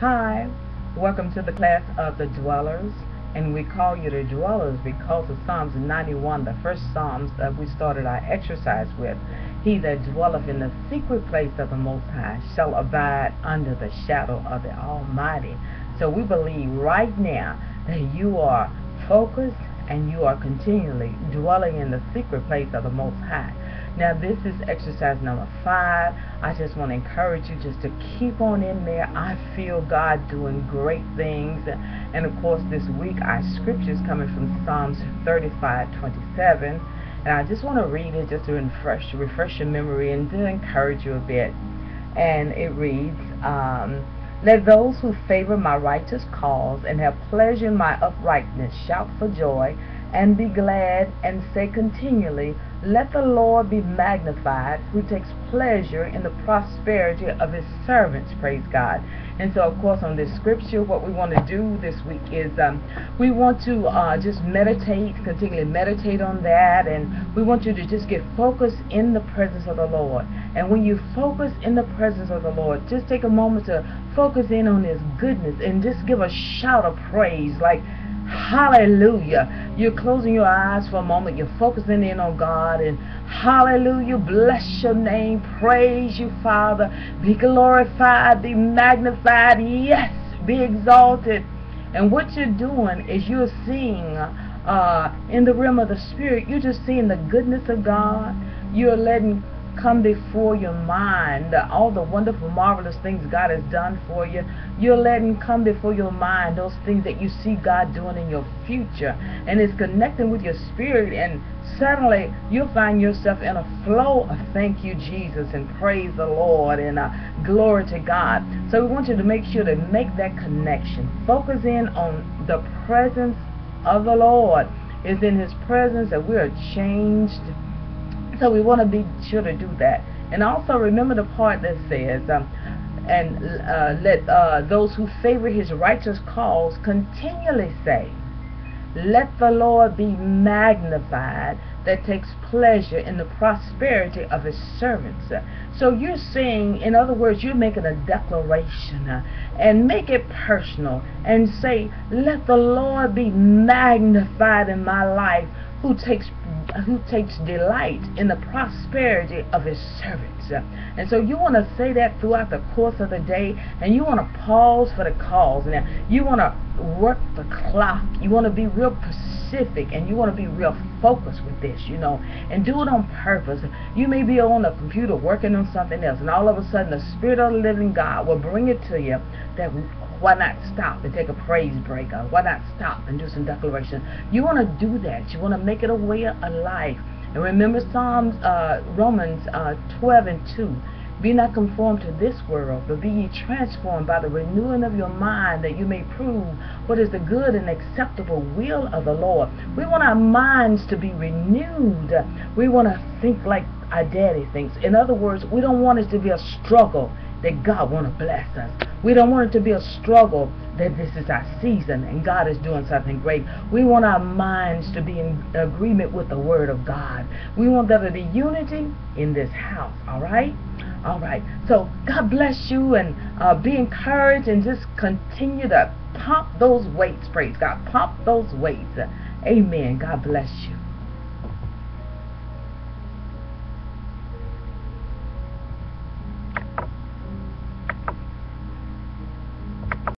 Hi, welcome to the class of the dwellers. And we call you the dwellers because of Psalms 91, the first Psalms that we started our exercise with. He that dwelleth in the secret place of the Most High shall abide under the shadow of the Almighty. So we believe right now that you are focused and you are continually dwelling in the secret place of the Most High. Now this is exercise number five. I just want to encourage you just to keep on in there. I feel God doing great things. And of course this week our scripture is coming from Psalms 35, 27. And I just want to read it just to refresh, refresh your memory and to encourage you a bit. And it reads, um, Let those who favor my righteous cause and have pleasure in my uprightness shout for joy and be glad and say continually, Let the Lord be magnified, who takes pleasure in the prosperity of his servants. Praise God. And so, of course, on this scripture, what we want to do this week is um, we want to uh, just meditate, continually meditate on that, and we want you to just get focused in the presence of the Lord. And when you focus in the presence of the Lord, just take a moment to focus in on his goodness and just give a shout of praise like Hallelujah. You're closing your eyes for a moment. You're focusing in on God. And hallelujah. Bless your name. Praise you, Father. Be glorified. Be magnified. Yes. Be exalted. And what you're doing is you're seeing uh, in the realm of the Spirit, you're just seeing the goodness of God. You're letting come before your mind all the wonderful marvelous things God has done for you. You're letting come before your mind those things that you see God doing in your future. And it's connecting with your spirit. And suddenly you'll find yourself in a flow of thank you Jesus and praise the Lord and uh, glory to God. So we want you to make sure to make that connection. Focus in on the presence of the Lord. Is in his presence that we are changed so we want to be sure to do that. And also remember the part that says, um, and uh, let uh, those who favor his righteous cause continually say, let the Lord be magnified that takes pleasure in the prosperity of his servants. So you're saying, in other words, you're making a declaration uh, and make it personal and say, let the Lord be magnified in my life who takes who takes delight in the prosperity of his servants. And so you want to say that throughout the course of the day, and you want to pause for the cause. Now, you want to work the clock. You want to be real specific, and you want to be real focused with this, you know, and do it on purpose. You may be on the computer working on something else, and all of a sudden the Spirit of the living God will bring it to you that why not stop and take a praise break? Or why not stop and do some declaration? You want to do that. You want to make it a way of life. And remember Psalms, uh, Romans uh, 12 and 2. Be not conformed to this world, but be ye transformed by the renewing of your mind, that you may prove what is the good and acceptable will of the Lord. We want our minds to be renewed. We want to think like our daddy thinks. In other words, we don't want it to be a struggle that God want to bless us. We don't want it to be a struggle that this is our season and God is doing something great. We want our minds to be in agreement with the Word of God. We want there to be unity in this house, all right? All right. So God bless you and uh, be encouraged and just continue to pump those weights, praise God. Pump those weights. Amen. God bless you.